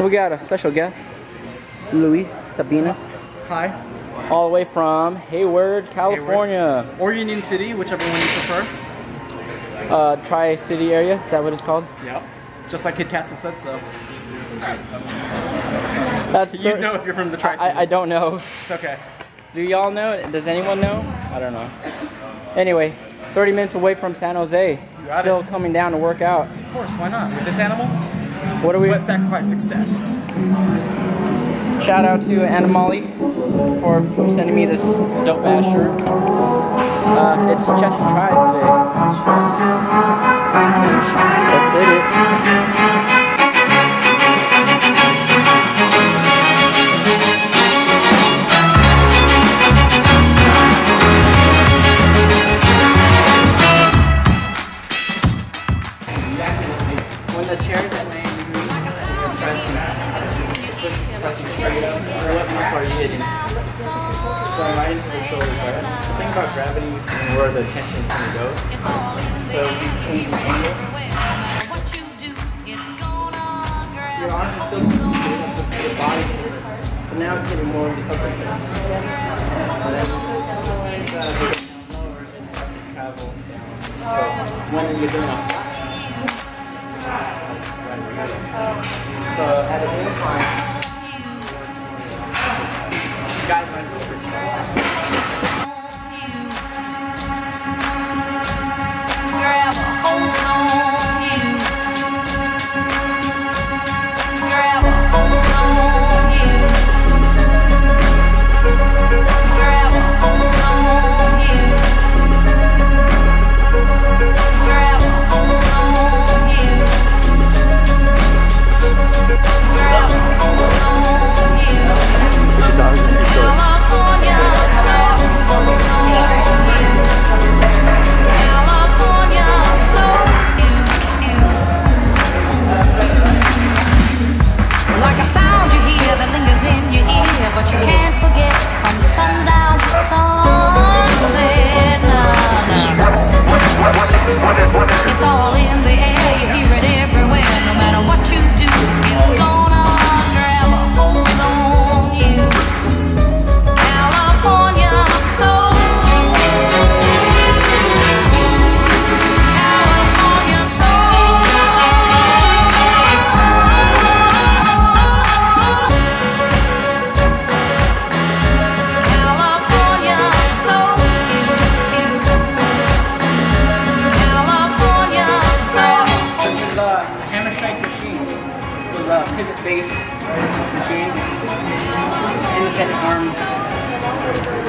We got a special guest, Louis Tabinas, Hi. all the way from Hayward, California. Or Union City, whichever one you prefer. Uh, Tri City area, is that what it's called? Yep. Just like Kid Castle said so. That's You know if you're from the Tri City. I, I don't know. It's okay. Do y'all know? Does anyone know? I don't know. Anyway, 30 minutes away from San Jose. Still it. coming down to work out. Of course, why not? With this animal, What are we? sweat sacrifice success. Shout out to Anna Molly for sending me this dope ass shirt. Uh, it's chest and tris today. Let's hit it. Hitting? Going right into the. Think about gravity and where the tension is going to go. So if change the angle, your arms are still going to the body. So now it's getting more the upper chest. And then uh, lower, to travel down. So when you're doing a pivot based machine. Independent arms.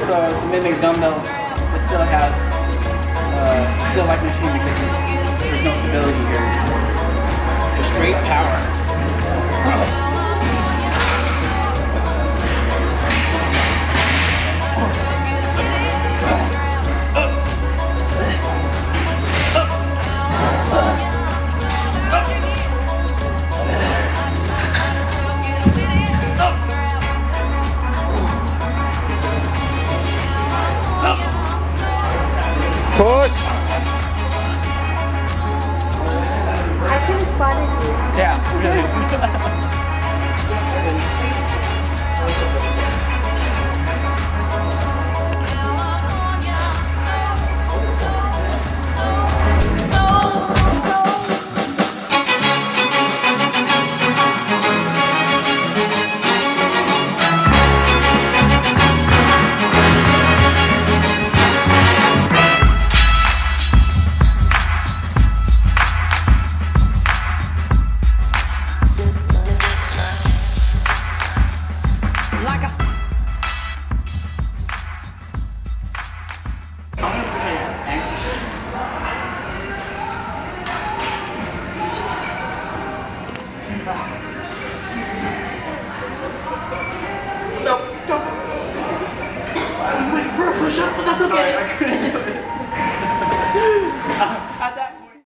So to mimic dumbbells, it still has uh, still like machine because there's no stability here. Gracias.